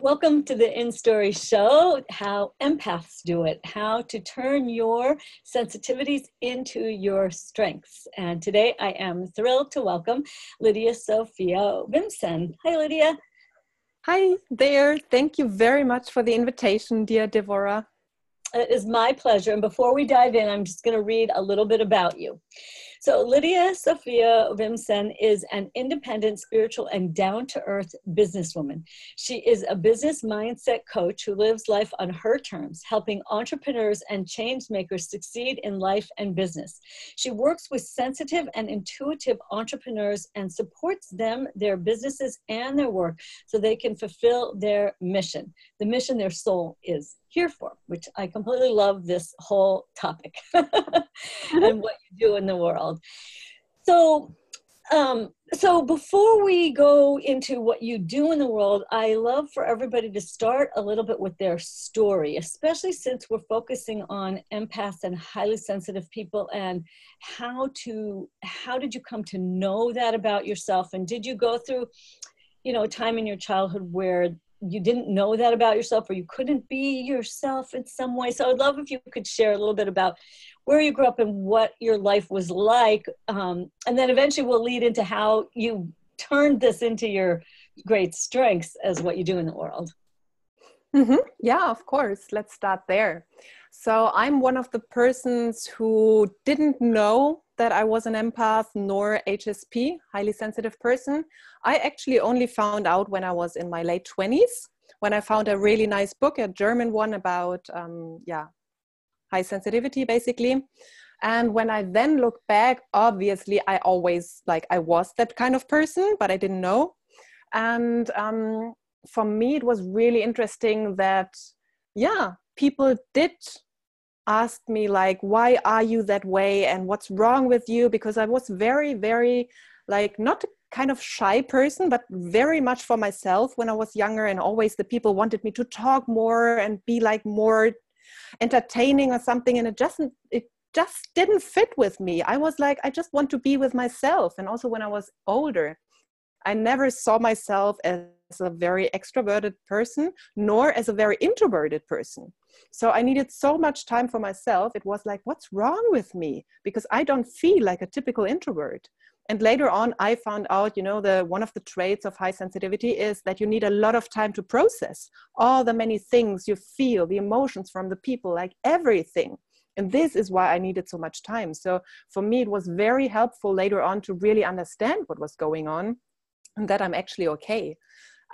Welcome to the InStory Show How Empaths Do It, how to turn your sensitivities into your strengths. And today I am thrilled to welcome Lydia Sophia Wilmsen. Hi, Lydia. Hi there. Thank you very much for the invitation, dear Devorah. It is my pleasure. And before we dive in, I'm just going to read a little bit about you. So, Lydia Sophia Wilmsen is an independent, spiritual, and down to earth businesswoman. She is a business mindset coach who lives life on her terms, helping entrepreneurs and change makers succeed in life and business. She works with sensitive and intuitive entrepreneurs and supports them, their businesses, and their work so they can fulfill their mission, the mission their soul is here for, which I completely love this whole topic and what you do in the world. So, um, so before we go into what you do in the world, I love for everybody to start a little bit with their story, especially since we're focusing on empaths and highly sensitive people and how to how did you come to know that about yourself? And did you go through you know a time in your childhood where you didn't know that about yourself or you couldn't be yourself in some way. So I'd love if you could share a little bit about where you grew up and what your life was like. Um, and then eventually we'll lead into how you turned this into your great strengths as what you do in the world. Mm-hmm. Yeah, of course. Let's start there. So I'm one of the persons who didn't know that I was an empath nor HSP, highly sensitive person. I actually only found out when I was in my late 20s, when I found a really nice book, a German one about, um, yeah, high sensitivity basically. And when I then look back, obviously I always like I was that kind of person, but I didn't know. And um, for me, it was really interesting that, yeah, people did asked me like why are you that way? And what's wrong with you? Because i was very very like not a kind of shy person but very much for myself when i was younger. And always the people wanted me to talk more and be like more entertaining or something. And it just it just didn't fit with me. I was like i just want to be with myself. And also when i was older i never saw myself as a very extroverted person nor as a very introverted person so I needed so much time for myself. It was like, what's wrong with me? Because I don't feel like a typical introvert. And later on, I found out, you know, the one of the traits of high sensitivity is that you need a lot of time to process all the many things you feel, the emotions from the people, like everything. And this is why I needed so much time. So for me, it was very helpful later on to really understand what was going on and that I'm actually okay.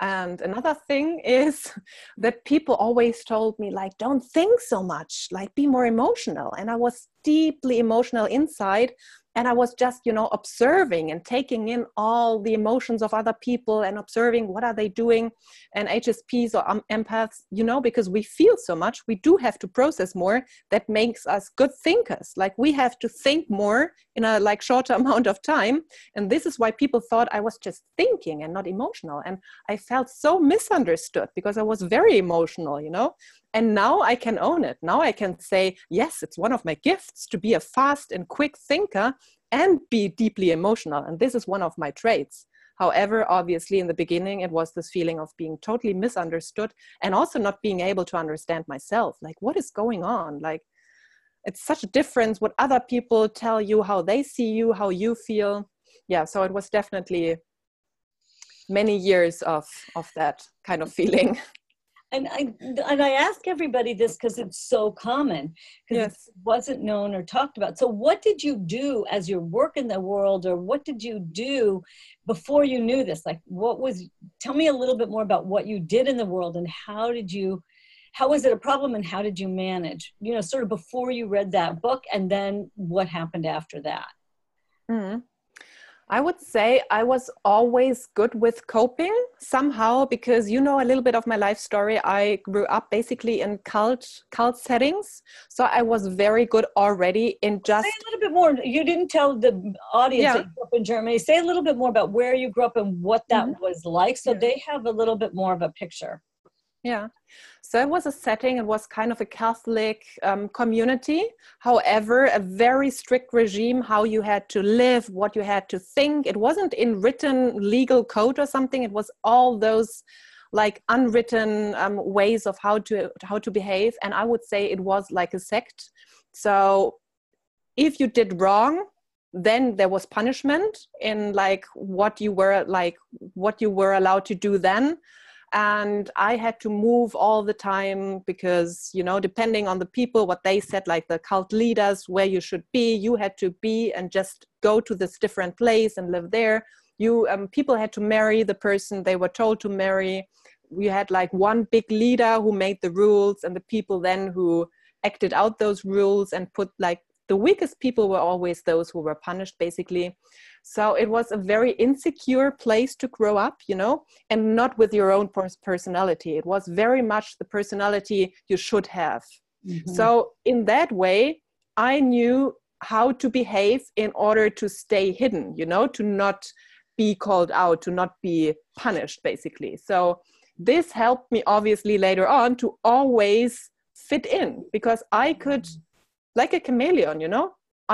And another thing is that people always told me, like, don't think so much, like, be more emotional. And I was deeply emotional inside and i was just you know observing and taking in all the emotions of other people and observing what are they doing and hsps or um, empaths you know because we feel so much. We do have to process more. That makes us good thinkers. Like we have to think more in a like shorter amount of time. And this is why people thought i was just thinking and not emotional. And i felt so misunderstood because i was very emotional you know and now I can own it. Now I can say, yes, it's one of my gifts to be a fast and quick thinker and be deeply emotional. And this is one of my traits. However, obviously, in the beginning, it was this feeling of being totally misunderstood and also not being able to understand myself. Like, what is going on? Like, it's such a difference what other people tell you, how they see you, how you feel. Yeah, so it was definitely many years of of that kind of feeling and I and I ask everybody this because it's so common because yes. it wasn't known or talked about. So, what did you do as your work in the world, or what did you do before you knew this? Like, what was? Tell me a little bit more about what you did in the world and how did you? How was it a problem and how did you manage? You know, sort of before you read that book, and then what happened after that. Mm-hmm. I would say I was always good with coping somehow because you know a little bit of my life story. I grew up basically in cult cult settings, so I was very good already in just. Say a little bit more. You didn't tell the audience yeah. that you grew up in Germany. Say a little bit more about where you grew up and what that mm-hmm. was like, so yeah. they have a little bit more of a picture. Yeah. So it was a setting, it was kind of a Catholic um, community. However, a very strict regime, how you had to live, what you had to think. It wasn't in written legal code or something, it was all those like unwritten um, ways of how to how to behave and i would say it was like a sect so if you did wrong then there was punishment in like what you were like what you were allowed to do then and i had to move all the time because you know depending on the people what they said like the cult leaders where you should be you had to be and just go to this different place and live there. You um, people had to marry the person they were told to marry. We had like one big leader who made the rules and the people then who acted out those rules and put like the weakest people were always those who were punished basically. So it was a very insecure place to grow up you know and not with your own personality. It was very much the personality you should have. Mm-hmm. so in that way i knew how to behave in order to stay hidden you know to not be called out to not be punished basically. So this helped me obviously later on to always fit in because i could like a chameleon, you know?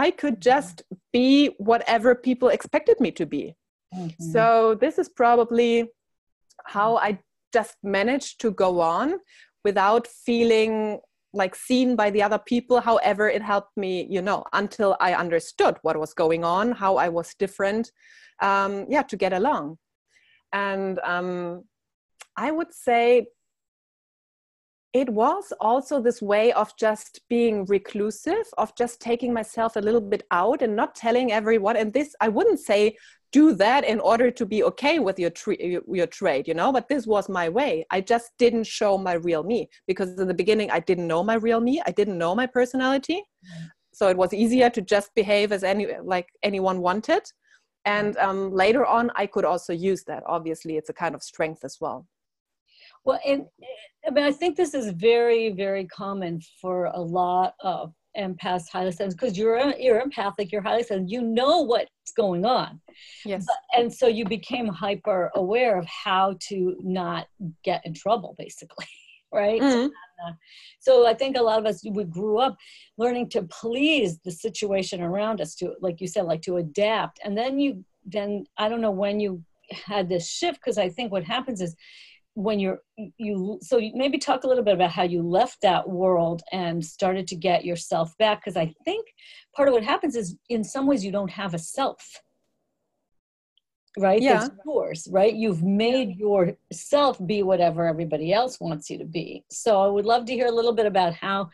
I could mm-hmm. just be whatever people expected me to be. Mm-hmm. So this is probably how I just managed to go on without feeling like seen by the other people. However, it helped me, you know, until I understood what was going on, how I was different, um, yeah, to get along. And um, I would say it was also this way of just being reclusive of just taking myself a little bit out and not telling everyone. And this i wouldn't say do that in order to be okay with your tre- your trade you know but this was my way. I just didn't show my real me because in the beginning i didn't know my real me. I didn't know my personality. So it was easier to just behave as any like anyone wanted. And um, later on i could also use that. Obviously it's a kind of strength as well well, and I mean, I think this is very, very common for a lot of empaths, highly sensitive, because you're you're empathic, you're highly sensitive, you know what's going on. Yes. But, and so you became hyper aware of how to not get in trouble, basically, right? Mm-hmm. Uh, so I think a lot of us we grew up learning to please the situation around us, to like you said, like to adapt, and then you then I don't know when you had this shift because I think what happens is when you're you so maybe talk a little bit about how you left that world and started to get yourself back because i think part of what happens is in some ways you don't have a self. Right? Yeah. That's yours right? You've made yourself be whatever everybody else wants you to be. So i would love to hear a little bit about how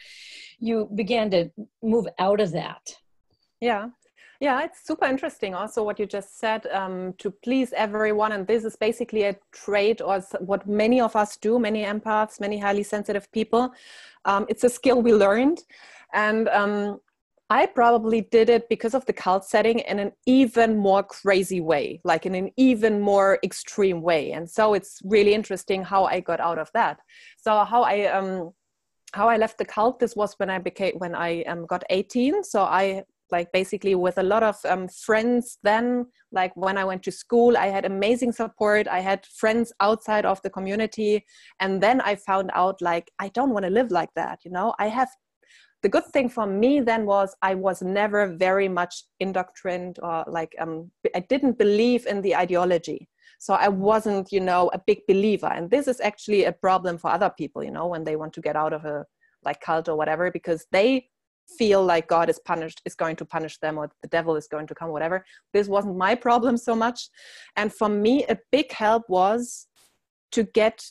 you began to move out of that. Yeah yeah, it's super interesting. Also, what you just said um, to please everyone, and this is basically a trait or what many of us do. Many empaths, many highly sensitive people. Um, it's a skill we learned, and um, I probably did it because of the cult setting in an even more crazy way, like in an even more extreme way. And so it's really interesting how I got out of that. So how I um, how I left the cult. This was when I became when I um, got 18. So I like basically with a lot of um, friends then like when i went to school i had amazing support. I had friends outside of the community. And then i found out like i don't want to live like that you know? I have the good thing for me then was i was never very much indoctrined or like um, i didn't believe in the ideology. So i wasn't you know a big believer. And this is actually a problem for other people you know when they want to get out of a like cult or whatever because they feel like God is punished, is going to punish them, or the devil is going to come, whatever. This wasn't my problem so much. And for me, a big help was to get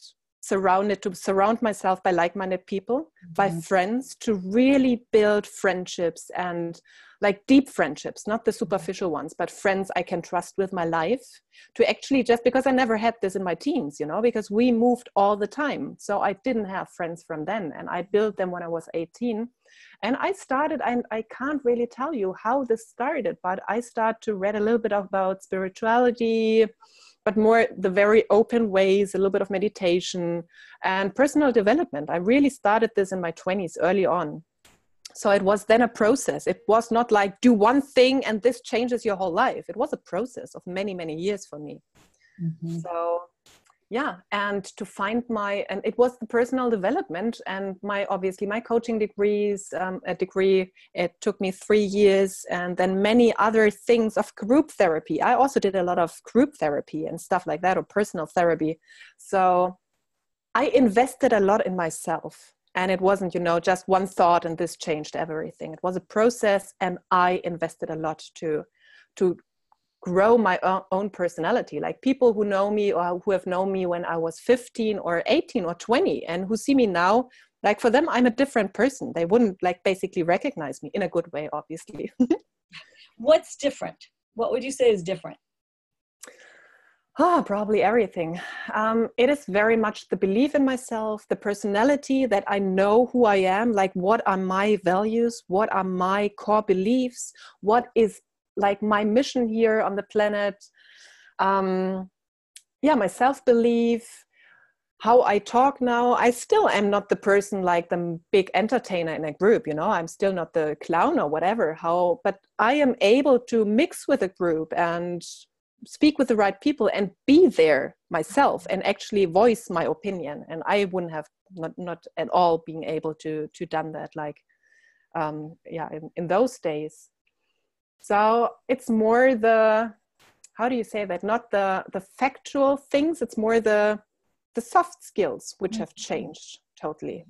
surrounded, to surround myself by like minded people, mm-hmm. by friends, to really build friendships and like deep friendships, not the mm-hmm. superficial ones, but friends I can trust with my life to actually just because I never had this in my teens, you know, because we moved all the time. So I didn't have friends from then and I built them when I was 18 and i started and I, can't really tell you how this started but i started to read a little bit about spirituality but more the very open ways a little bit of meditation and personal development. I really started this in my 20s early on so it was then a process. It was not like do one thing and this changes your whole life. It was a process of many many years for me. Mm-hmm. so yeah and to find my and it was the personal development and my obviously my coaching degrees um, a degree. It took me three years and then many other things of group therapy. I also did a lot of group therapy and stuff like that or personal therapy. So I invested a lot in myself. And it wasn't, you know, just one thought and this changed everything. It was a process, and I invested a lot to to grow my own personality. Like people who know me or who have known me when i was 15 or 18 or 20 and who see me now like for them i'm a different person. They wouldn't like basically recognize me in a good way obviously. What's different? What would you say is different Oh, probably everything. Um, it is very much the belief in myself, the personality that I know who I am, like what are my values, what are my core beliefs, what is like my mission here on the planet. Um, yeah, my self belief, how I talk now. I still am not the person like the big entertainer in a group, you know, I'm still not the clown or whatever. How, but I am able to mix with a group and speak with the right people and be there myself and actually voice my opinion. And i wouldn't have not, not at all being able to to done that like um yeah in, in those days. So it's more the how do you say that? Not the the factual things it's more the the soft skills which have mm-hmm. changed totally.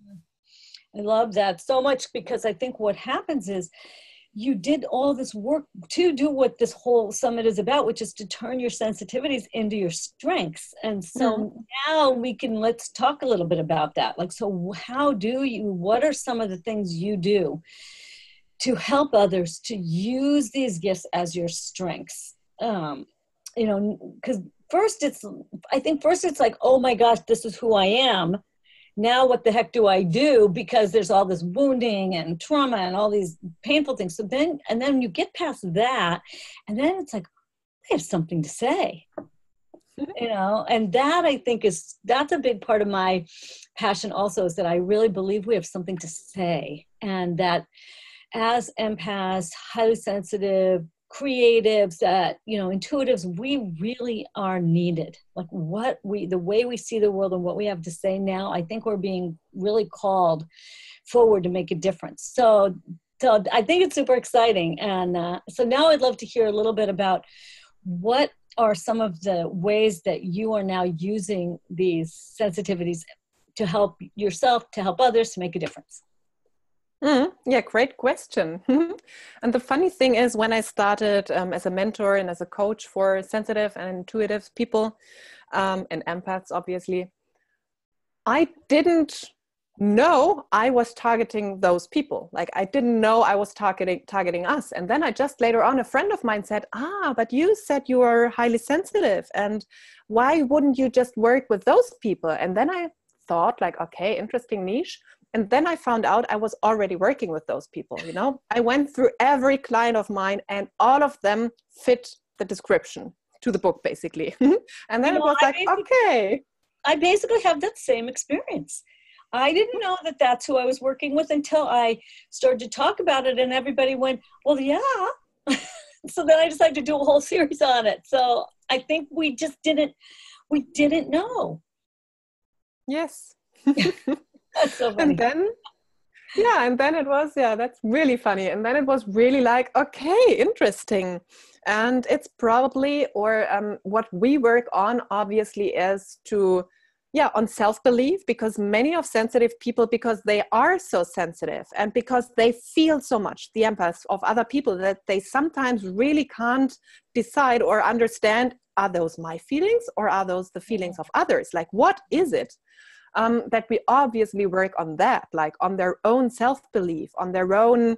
I love that so much because i think what happens is you did all this work to do what this whole summit is about, which is to turn your sensitivities into your strengths. And so mm-hmm. now we can let's talk a little bit about that. Like, so how do you, what are some of the things you do to help others to use these gifts as your strengths? Um, you know, because first it's, I think first it's like, oh my gosh, this is who I am now what the heck do I do? Because there's all this wounding and trauma and all these painful things. So then, and then you get past that, and then it's like, I have something to say. Mm-hmm. You know, and that I think is that's a big part of my passion also is that I really believe we have something to say, and that as empaths, highly sensitive, creatives that you know intuitives we really are needed. Like what we the way we see the world and what we have to say now i think we're being really called forward to make a difference. So so i think it's super exciting. And uh, so now i'd love to hear a little bit about what are some of the ways that you are now using these sensitivities to help yourself to help others to make a difference Mm, yeah, great question. and the funny thing is, when I started um, as a mentor and as a coach for sensitive and intuitive people um, and empaths, obviously, I didn't know I was targeting those people. Like I didn't know I was targeting targeting us. And then I just later on, a friend of mine said, "Ah, but you said you are highly sensitive, and why wouldn't you just work with those people?" And then I thought, like, okay, interesting niche and then i found out i was already working with those people you know? I went through every client of mine and all of them fit the description to the book basically. And then you know, it was I like okay. I basically have that same experience. I didn't know that that's who i was working with until i started to talk about it and everybody went well yeah. So then i decided to do a whole series on it. So i think we just didn't we didn't know. Yes so. And then yeah, and then it was, yeah, that's really funny. And then it was really like, okay, interesting. And it's probably, or um, what we work on obviously is to, yeah, on self belief, because many of sensitive people, because they are so sensitive and because they feel so much, the empaths of other people, that they sometimes really can't decide or understand are those my feelings or are those the feelings of others? Like, what is it? Um, that we obviously work on that, like on their own self belief, on their own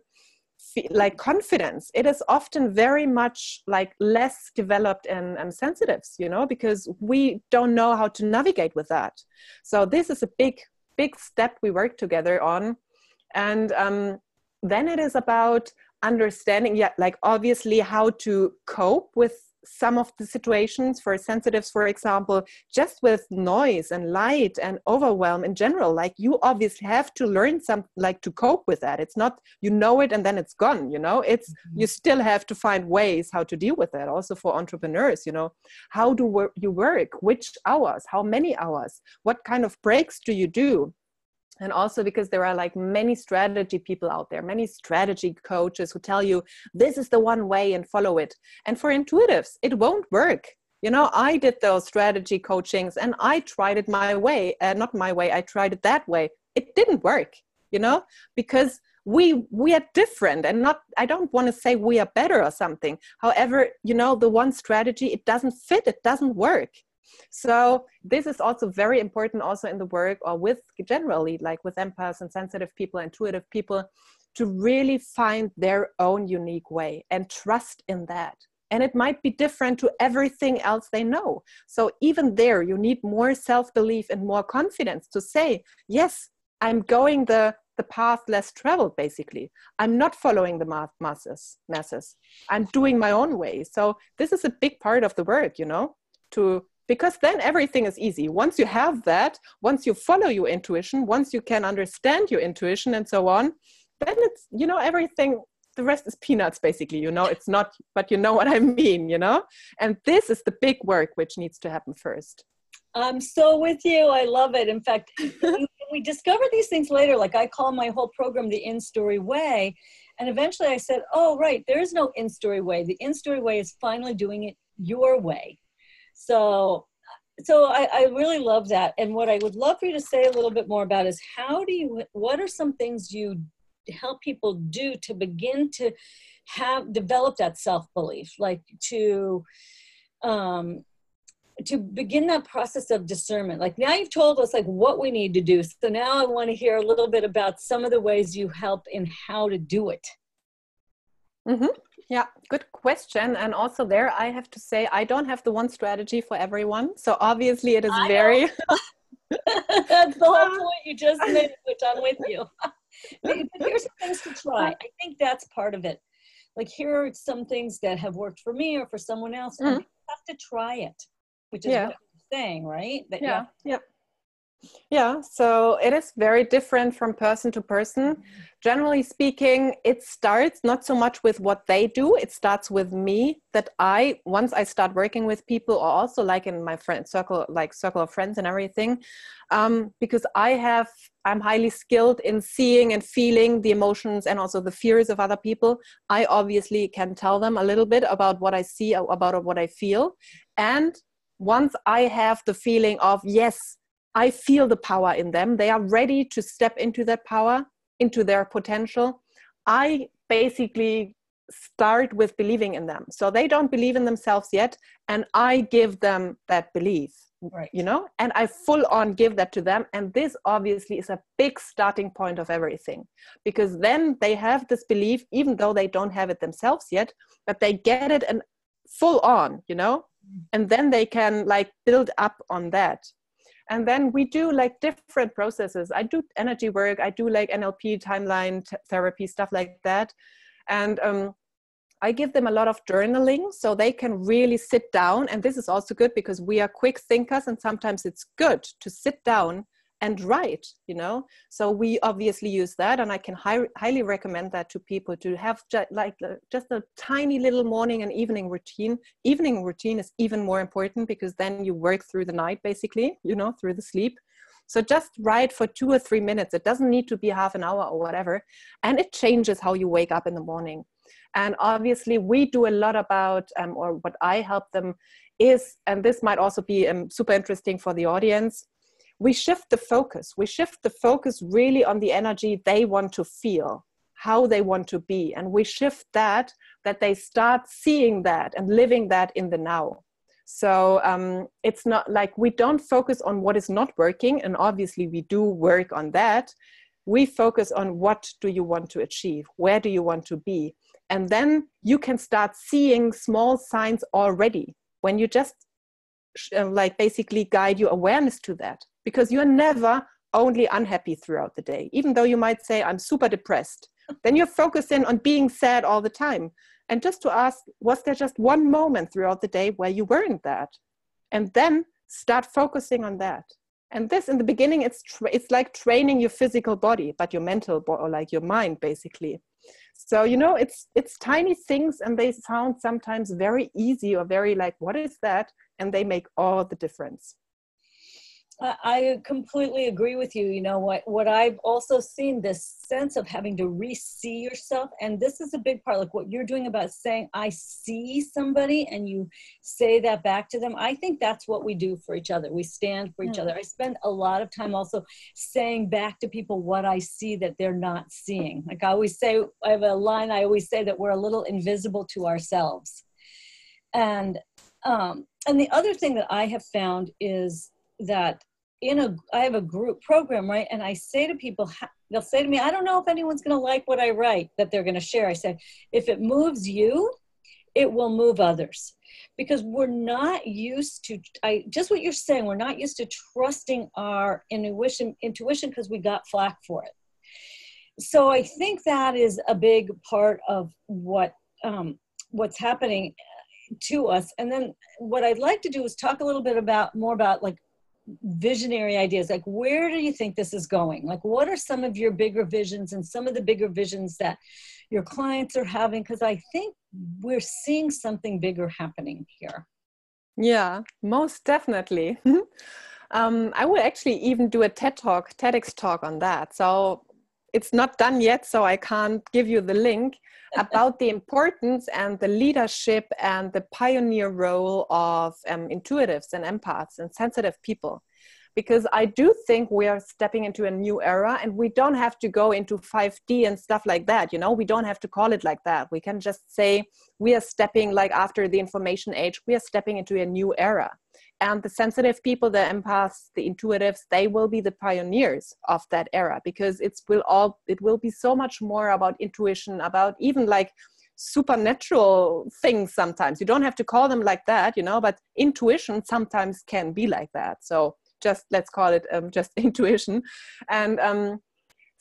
like confidence. It is often very much like less developed and, um, sensitives you know because we don't know how to navigate with that. So this is a big big step we work together on. And um, then it is about understanding yeah like obviously how to cope with some of the situations for sensitives for example just with noise and light and overwhelm in general like you obviously have to learn some like to cope with that. It's not you know it and then it's gone you know? It's mm-hmm. you still have to find ways how to deal with that also for entrepreneurs you know? How do you work? Which hours? How many hours? What kind of breaks do you do and also because there are like many strategy people out there many strategy coaches who tell you this is the one way and follow it. And for intuitives it won't work. You know i did those strategy coachings and i tried it my way uh, not my way i tried it that way. It didn't work you know because we we are different and not i don't want to say we are better or something. However you know the one strategy it doesn't fit it doesn't work so this is also very important also in the work or with generally like with empaths and sensitive people intuitive people to really find their own unique way and trust in that. And it might be different to everything else they know. So even there you need more self-belief and more confidence to say yes i'm going the the path less traveled basically. I'm not following the masses masses. I'm doing my own way. So this is a big part of the work you know to because then everything is easy. Once you have that once you follow your intuition once you can understand your intuition and so on then it's you know everything the rest is peanuts basically you know? It's not but you know what i mean you know? And this is the big work which needs to happen first. I'm so with you. I love it. In fact we discover these things later like i call my whole program the in story way and eventually i said oh right there is no in story way. The in story way is finally doing it your way so so I, I, really love that. And what i would love for you to say a little bit more about is how do you what are some things you help people do to begin to have develop that self-belief? Like to um to begin that process of discernment. Like now you've told us like what we need to do. So now i want to hear a little bit about some of the ways you help in how to do it. Mm-hmm. Yeah good question and also there i have to say i don't have the one strategy for everyone so obviously it is I very that's the whole point you just made which i'm with you but here's some things to try i think that's part of it like here are some things that have worked for me or for someone else mm-hmm. and you have to try it which is yeah. what you're saying, right? That yeah, yeah. Yeah, so it is very different from person to person. Generally speaking, it starts not so much with what they do, it starts with me that I once I start working with people or also like in my friend circle like circle of friends and everything um, because I have I'm highly skilled in seeing and feeling the emotions and also the fears of other people. I obviously can tell them a little bit about what I see about what I feel and once I have the feeling of, yes, I feel the power in them, they are ready to step into that power, into their potential, I basically start with believing in them. So they don't believe in themselves yet, and I give them that belief. Right. You know, and I full on give that to them. And this obviously is a big starting point of everything because then they have this belief, even though they don't have it themselves yet, but they get it and full on, you know, mm. and then they can like build up on that and then we do like different processes. I do energy work i do like nlp timeline t- therapy stuff like that. And um, i give them a lot of journaling so they can really sit down. And this is also good because we are quick thinkers and sometimes it's good to sit down and write you know? So we obviously use that and i can hi- highly recommend that to people to have ju- like uh, just a tiny little morning and evening routine. Evening routine is even more important because then you work through the night basically you know through the sleep. So just write for two or three minutes. It doesn't need to be half an hour or whatever. And it changes how you wake up in the morning. And obviously we do a lot about um, or what i help them is and this might also be um, super interesting for the audience we shift the focus. We shift the focus really on the energy they want to feel, how they want to be. And we shift that, that they start seeing that and living that in the now. So um, it's not like we don't focus on what is not working. And obviously, we do work on that. We focus on what do you want to achieve? Where do you want to be? And then you can start seeing small signs already when you just uh, like basically guide your awareness to that because you're never only unhappy throughout the day. Even though you might say i'm super depressed then you're focusing on being sad all the time. And just to ask was there just one moment throughout the day where you weren't that? And then start focusing on that. And this in the beginning it's tra- it's like training your physical body but your mental bo- or like your mind basically. So you know it's it's tiny things and they sound sometimes very easy or very like what is that? and they make all the difference I completely agree with you. You know what? What I've also seen this sense of having to re-see yourself, and this is a big part. Like what you're doing about saying, "I see somebody," and you say that back to them. I think that's what we do for each other. We stand for each mm. other. I spend a lot of time also saying back to people what I see that they're not seeing. Like I always say, I have a line. I always say that we're a little invisible to ourselves, and um, and the other thing that I have found is that in a i have a group program right? And i say to people they'll say to me i don't know if anyone's going to like what i write that they're going to share. I said if it moves you it will move others. Because we're not used to i just what you're saying we're not used to trusting our intuition intuition because we got flack for it. So i think that is a big part of what um, what's happening to us. And then what i'd like to do is talk a little bit about more about like visionary ideas like where do you think this is going? Like what are some of your bigger visions and some of the bigger visions that your clients are having? Because i think we're seeing something bigger happening here. Yeah most definitely. Um, i will actually even do a ted talk tedx talk on that. So it's not done yet so i can't give you the link about the importance and the leadership and the pioneer role of um, intuitives and empaths and sensitive people because I do think we are stepping into a new era and we don't have to go into 5D and stuff like that. You know, we don't have to call it like that. We can just say we are stepping like after the information age, we are stepping into a new era and the sensitive people the empaths the intuitives they will be the pioneers of that era because it's will all it will be so much more about intuition about even like supernatural things sometimes. You don't have to call them like that you know but intuition sometimes can be like that. So just let's call it um, just intuition. And um,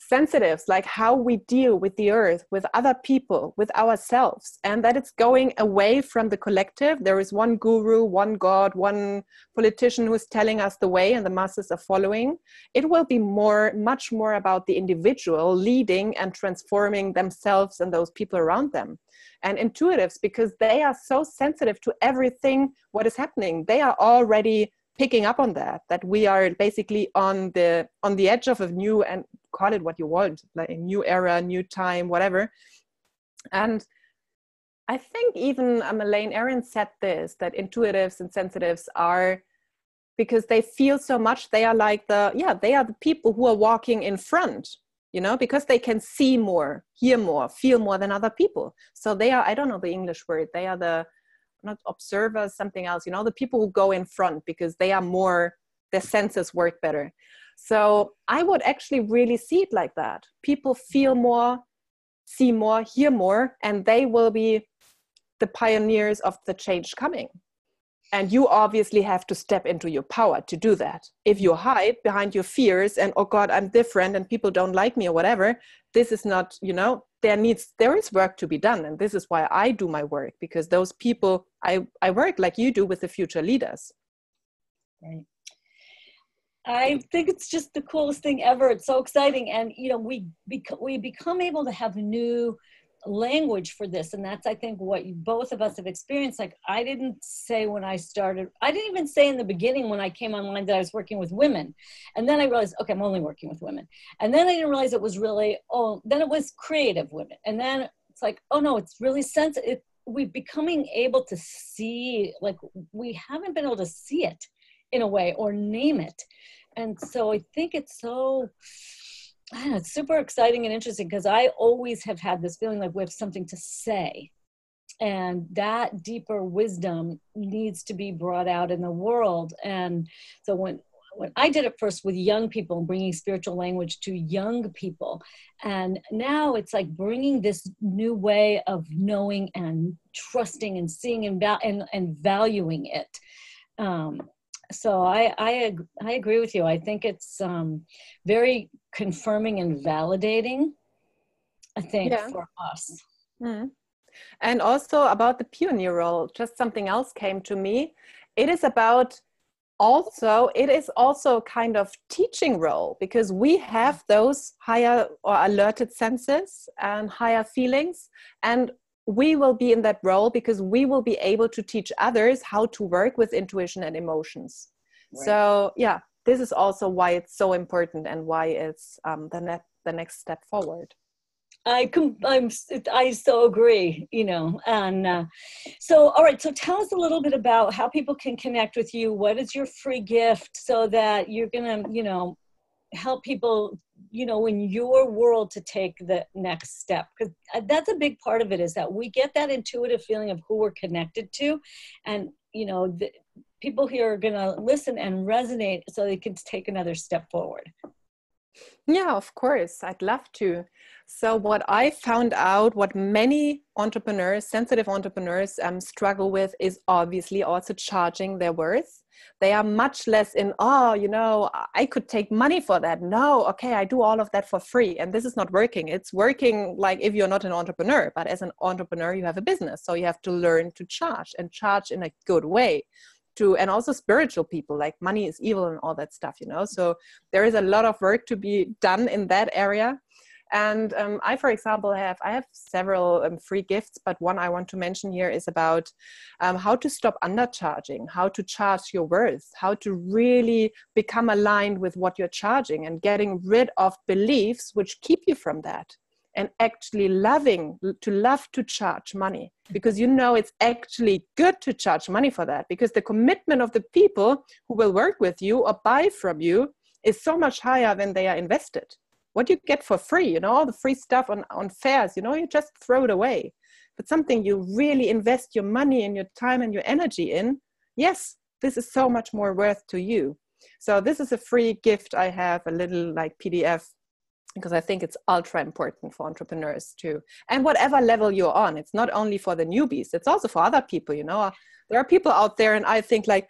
sensitives like how we deal with the earth with other people with ourselves and that it's going away from the collective. There is one guru one god one politician who's telling us the way and the masses are following. It will be more much more about the individual leading and transforming themselves and those people around them. And intuitives because they are so sensitive to everything what is happening. They are already picking up on that that we are basically on the on the edge of a new and call it what you want like a new era new time whatever. And i think even um, elaine said this that intuitives and sensitives are because they feel so much they are like the yeah they are the people who are walking in front you know because they can see more hear more feel more than other people. So they are i don't know the english word they are the not observers something else you know the people who go in front because they are more their senses work better so i would actually really see it like that. People feel more see more hear more and they will be the pioneers of the change coming. And you obviously have to step into your power to do that. If you hide behind your fears and oh god i'm different and people don't like me or whatever this is not you know there needs there is work to be done. And this is why i do my work because those people i i work like you do with the future leaders. Right I think it's just the coolest thing ever. It's so exciting, and you know, we bec- we become able to have new language for this. And that's i think what you, both of us have experienced. Like i didn't say when i started i didn't even say in the beginning when i came online that i was working with women. And then i realized okay i'm only working with women. And then i didn't realize it was really oh then it was creative women. And then it's like oh no it's really sensitive We're becoming able to see like we haven't been able to see it in a way or name it and so i think it's so know, it's super exciting and interesting because I always have had this feeling like we have something to say. And that deeper wisdom needs to be brought out in the world. And so when when I did it first with young people, bringing spiritual language to young people, and now it's like bringing this new way of knowing and trusting and seeing and val- and, and valuing it. Um, so I, I I agree with you. I think it's um, very confirming and validating. I think yeah. for us. Mm. And also about the pioneer role, just something else came to me. It is about also it is also kind of teaching role because we have those higher or alerted senses and higher feelings and we will be in that role because we will be able to teach others how to work with intuition and emotions right. so yeah this is also why it's so important and why it's um, the, ne- the next step forward. I com- I'm I so agree, you know. And uh, so, all right. So, tell us a little bit about how people can connect with you. What is your free gift, so that you're gonna, you know, help people, you know, in your world to take the next step. Because uh, that's a big part of it is that we get that intuitive feeling of who we're connected to, and you know, the, people here are gonna listen and resonate, so they can take another step forward. Yeah, of course. I'd love to. So, what I found out, what many entrepreneurs, sensitive entrepreneurs, um, struggle with is obviously also charging their worth. They are much less in, oh, you know, I could take money for that. No, okay, I do all of that for free. And this is not working. It's working like if you're not an entrepreneur, but as an entrepreneur, you have a business. So, you have to learn to charge and charge in a good way to and also spiritual people like money is evil and all that stuff you know? So there is a lot of work to be done in that area. And um, i for example have i have several um, free gifts but one i want to mention here is about um, how to stop undercharging how to charge your worth how to really become aligned with what you're charging and getting rid of beliefs which keep you from that and actually loving to love to charge money. Because you know it's actually good to charge money for that because the commitment of the people who will work with you or buy from you is so much higher than they are invested. What you get for free you know all the free stuff on on fairs you know you just throw it away. But something you really invest your money and your time and your energy in yes this is so much more worth to you. So this is a free gift i have a little like pdf because I think it's ultra important for entrepreneurs too. And whatever level you're on, it's not only for the newbies, it's also for other people. You know, there are people out there, and I think like,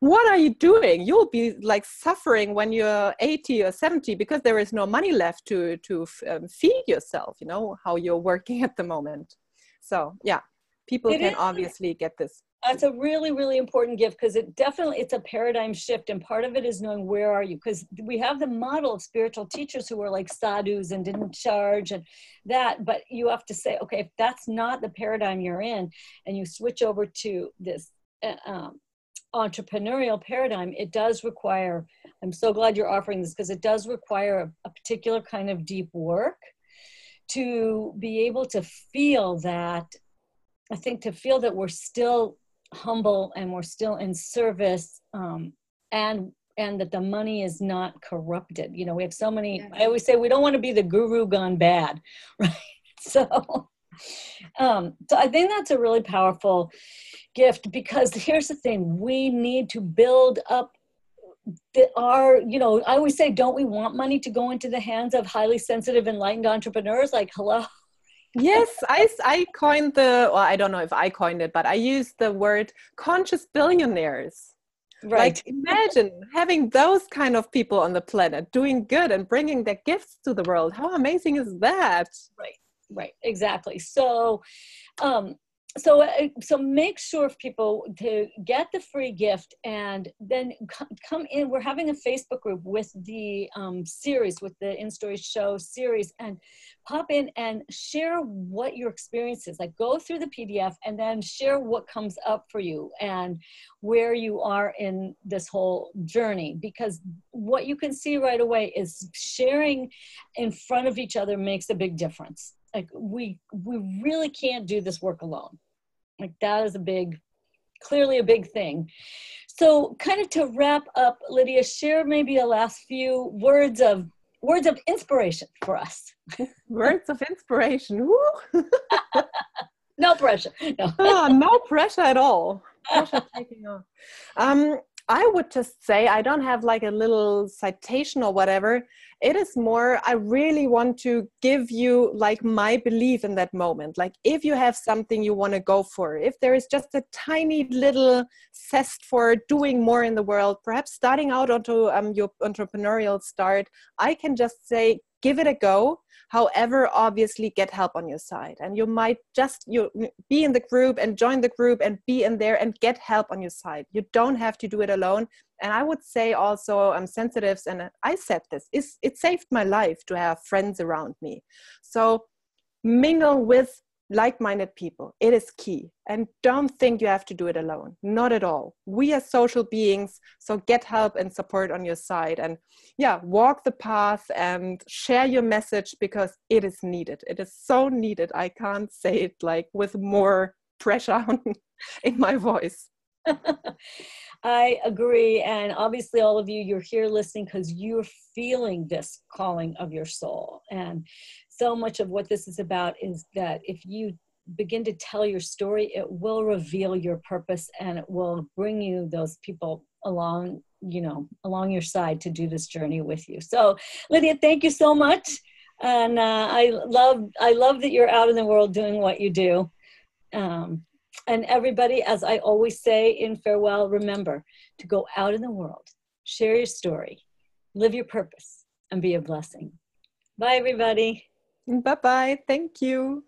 what are you doing? You'll be like suffering when you're 80 or 70 because there is no money left to to um, feed yourself. You know how you're working at the moment. So yeah, people it can is. obviously get this that's a really really important gift because it definitely it's a paradigm shift and part of it is knowing where are you because we have the model of spiritual teachers who were like sadhus and didn't charge and that but you have to say okay if that's not the paradigm you're in and you switch over to this uh, um, entrepreneurial paradigm it does require i'm so glad you're offering this because it does require a, a particular kind of deep work to be able to feel that I think to feel that we're still humble and we're still in service um, and and that the money is not corrupted. You know we have so many yeah. i always say we don't want to be the guru gone bad right? So um, so i think that's a really powerful gift because here's the thing we need to build up the, our you know i always say don't we want money to go into the hands of highly sensitive enlightened entrepreneurs? Like hello yes i i coined the well i don't know if i coined it but i used the word conscious billionaires. Right. like imagine having those kind of people on the planet doing good and bringing their gifts to the world. How amazing is that? Right right exactly. So um so uh, so make sure people to get the free gift and then come in. We're having a facebook group with the um, series with the in story show series and pop in and share what your experience is. Like go through the pdf and then share what comes up for you and where you are in this whole journey because what you can see right away is sharing in front of each other makes a big difference like we we really can't do this work alone. Like that is a big clearly a big thing. So kind of to wrap up lydia share maybe a last few words of words of inspiration for us. Words of inspiration no pressure no. oh, no pressure at all. Pressure taking off. Um, I would just say I don't have like a little citation or whatever. It is more, I really want to give you like my belief in that moment. Like if you have something you want to go for, if there is just a tiny little zest for doing more in the world, perhaps starting out onto um, your entrepreneurial start, I can just say, give it a go however obviously get help on your side. And you might just you be in the group and join the group and be in there and get help on your side. You don't have to do it alone. And i would say also i'm um, sensitives and i said this is it saved my life to have friends around me. So mingle with like minded people. It is key. And don't think you have to do it alone. Not at all. We are social beings, so get help and support on your side. And yeah, walk the path and share your message because it is needed. It is so needed. I can't say it like with more pressure in my voice. I agree. And obviously, all of you, you're here listening because you're feeling this calling of your soul. And so much of what this is about is that if you begin to tell your story, it will reveal your purpose and it will bring you those people along, you know, along your side to do this journey with you. So, Lydia, thank you so much. And uh, I love, I love that you're out in the world doing what you do. Um, and everybody, as I always say in farewell, remember to go out in the world, share your story, live your purpose, and be a blessing. Bye, everybody. Bye bye. Thank you.